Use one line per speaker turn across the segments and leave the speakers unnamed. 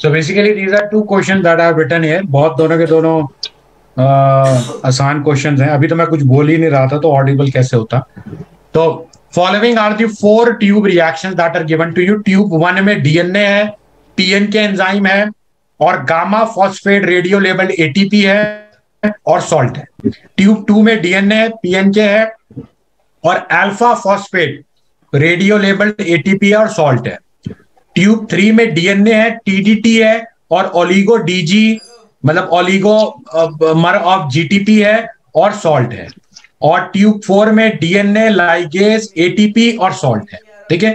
Basically, these are two questions that I have written here. बहुत दोनों के दोनों आसान क्वेश्चन हैं। अभी तो मैं कुछ बोल ही नहीं रहा था तो ऑडिबल कैसे होता? तो following are the four tube reactions that are given to you tube one में डीएनए है पीएन के एंजाइम है, और gamma phosphate radio labelled ATP है, और सॉल्ट है। ट्यूब टू में डीएनए है पीएनके है, और alpha phosphate radio labelled ATP और सॉल्ट है। ट्यूब थ्री में डीएनए है टीडीटी है और ओलिगो डीजी मतलब ओलिगो मर ऑफ़ जीटीपी है और सॉल्ट है। और ट्यूब फोर में डीएनए लाइगेज एटीपी और सॉल्ट है। ठीक है?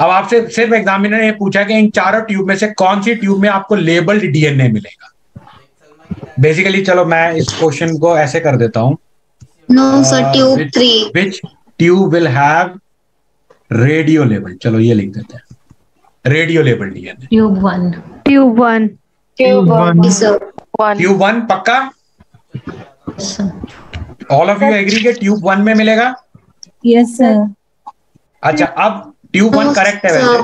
अब आपसे सिर्फ़ एग्जामिनर ने पूछा कि इन चारों ट्यूब में से कौन सी ट्यूब में आपको लेबल्ड डीएनए मिलेगा? बेसिकली चलो मैं इस क्वेश्चन को ऐसे कर देता हूँ।
No sir tube three
which tube will have radio label चलो ये लिख देते हैं। Radio label DNA
tube one
tube one
tube one
tube one पक्का? ऑल ऑफ़ यू एग्री के ट्यूब वन में मिलेगा?
यस सर
अच्छा अब ट्यूब वन करेक्ट है वैसे।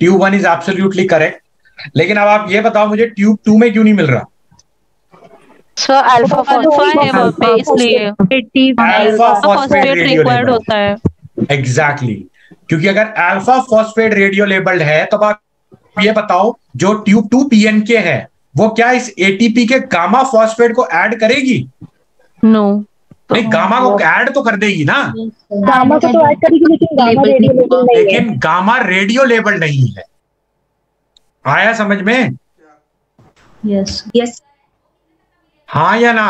Tube one is absolutely correct लेकिन अब आप ये बताओ मुझे ट्यूब टू में क्यों नहीं मिल रहा?
सर अल्फ़ा फॉस्फेट है वहाँ पे इसलिए
अल्फ़ा फॉस्फेट
रिक्वायर्ड होता है।
एग्जैक्टली क्योंकि अगर अल्फ़ा फॉस्फेट रेडियो लेबल्ड है तो आप ये बताओ जो ट्यूब टू पीएन के है वो क्या इस एटीपी के गामा फॉस्फेट को ऐड करेगी?
No no.
नहीं गामा को ऐड तो कर देगी ना।
गामा को तो ऐड करेगी लेकिन गामा रेडियो लेवल नहीं है।
लेकिन गामा रेडियो लेबल नहीं है। आया समझ में?
यस
यस
हाँ या ना?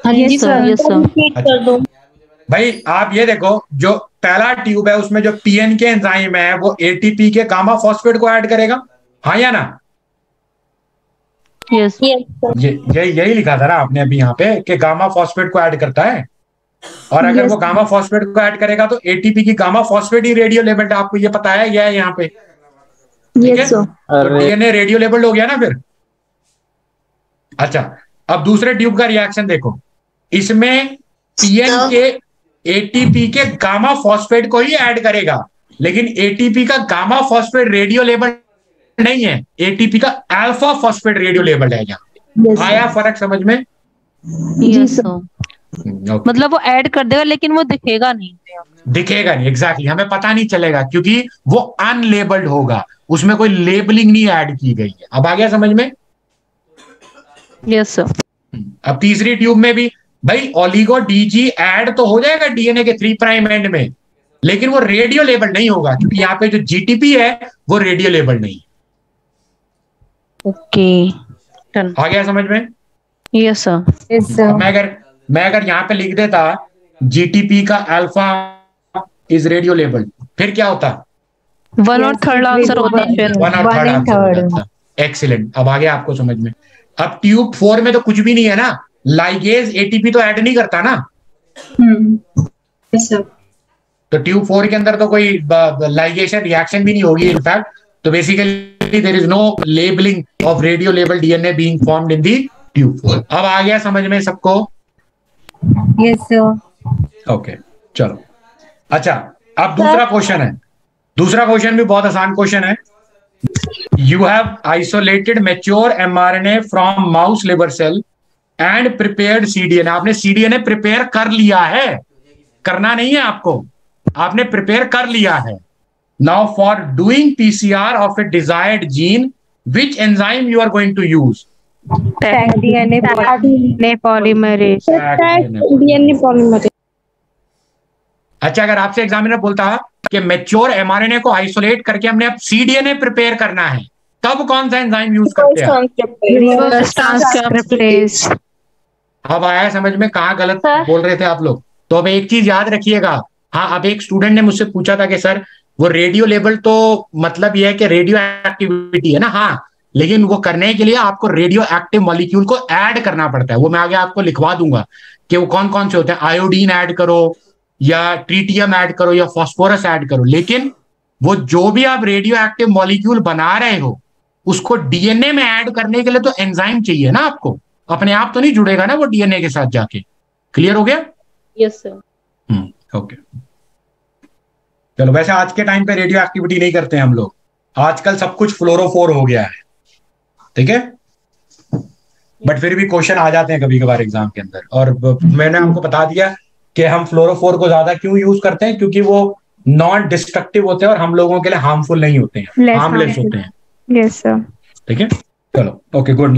हाँ यस सर यस सर
भाई आप ये देखो जो पहला ट्यूब है उसमें जो पीएन के एंजाइम है वो एटीपी के गामा फॉस्फेट को ऐड करेगा। हाँ या ना?
यस
यस
ये यही यही लिखा था ना आपने अभी यहाँ पे कि गामा फॉस्फेट को ऐड करता है। और अगर
Yes.
वो गामा फॉस्फेट को ऐड करेगा तो एटीपी की गामा फॉस्फेट ही रेडियो लेबल्ड आपको ये पता है ये है यहाँ पे। ठीक है? तो डीएनए रेडियो लेबल्ड हो गया ना फिर? अच्छा अब दूसरे ट्यूब का रिएक्शन देखो। इसमें पीएन के एटीपी के गामा फॉस्फेट को ही ऐड करेगा। लेकिन एटीपी का गामा फॉस्फेट रेडियो लेबल नहीं है। एटीपी का अल्फ़ा फॉस्फेट रेडियो लेबल है यहाँ। आया फ़र्क समझ में?
Yes
sir.
Sir
Okay.
मतलब वो ऐड कर देगा लेकिन वो दिखेगा नहीं।
दिखेगा नहीं एग्जैक्टली exactly, हमें पता नहीं चलेगा क्योंकि वो अनलेबल्ड होगा। उसमें कोई लेबलिंग नहीं ऐड की गई है। अब आ गया समझ में?
यस yes, सर
अब तीसरी ट्यूब में भी भाई ओलिगो डीजी ऐड तो हो जाएगा डीएनए के थ्री प्राइम एंड में लेकिन वो रेडियो लेबल नहीं होगा क्योंकि यहाँ पे जो जीटीपी है वो रेडियो लेबल नहीं।
ओके डन
आ गया समझ में?
यस सर
यस सर
मैं अगर मैं अगर यहाँ पे लिख देता जीटीपी का अल्फ़ा इज़ रेडियो लेबल फिर क्या होता?
वन और थर्ड आंसर होता. फिर।
वन और थर्ड आंसर हो। एक्सीलेंट अब आ गया आपको समझ में। अब ट्यूब फोर में तो कुछ भी नहीं है ना? लाइगेज एटीपी तो ऐड नहीं करता ना? तो ट्यूब फोर के अंदर तो कोई लाइगेशन रिएक्शन भी नहीं होगी इनफैक्ट तो basically there is no labelling of radio label DNA being formed in the tube four अब आ गया समझ में सबको?
यस सर
ओके चलो। अच्छा अब दूसरा क्वेश्चन है। दूसरा क्वेश्चन भी बहुत आसान क्वेश्चन है। You have isolated mature mRNA from mouse liver cell and prepared cDNA आपने सीडीएनए प्रिपेयर कर लिया है। करना नहीं है आपको। आपने प्रिपेयर कर लिया है। Now for doing PCR of a desired gene which enzyme you are going to use अच्छा अगर आपसे एग्जामिनर बोलता कि मेच्योर एमआरएनए को आइसोलेट करके हमने अब सीडीएनए प्रिपेयर करना है तब कौन सा एंजाइम यूज़ करते हैं? अब आया समझ में कहा गलत
सर।
बोल रहे थे आप लोग। तो अब एक चीज़ याद रखिएगा। हाँ अब एक स्टूडेंट ने मुझसे पूछा था कि सर वो रेडियो लेबल तो मतलब यह है कि रेडियो एक्टिविटी है ना? हाँ लेकिन वो करने के लिए आपको रेडियो एक्टिव मॉलिक्यूल को ऐड करना पड़ता है। वो मैं आगे आपको लिखवा दूँगा कि वो कौन कौन से होते हैं। आयोडीन ऐड करो या ट्रीटियम ऐड करो या फॉस्फोरस ऐड करो। लेकिन वो जो भी आप रेडियो एक्टिव मॉलिक्यूल बना रहे हो उसको डीएनए में ऐड करने के लिए तो एंजाइम चाहिए ना आपको। अपने आप तो नहीं जुड़ेगा ना वो डीएनए के साथ जाके। क्लियर हो गया?
यस सर
हम्म ओके चलो वैसे आज के टाइम पे रेडियो एक्टिविटी नहीं करते हैं हम लोग। आजकल सब कुछ फ्लोरोफोर हो गया है। ठीक है? बट फिर भी क्वेश्चन आ जाते हैं कभी कभार एग्ज़ाम के अंदर। और मैंने आपको बता दिया कि हम फ्लोरोफोर को ज़्यादा क्यों यूज़ करते हैं? क्योंकि वो नॉन डिस्ट्रक्टिव होते हैं और हम लोगों के लिए हार्मफुल नहीं होते हैं। हार्मलेस होते हैं।
Yes, sir.
ठीक है? चलो ओके गुड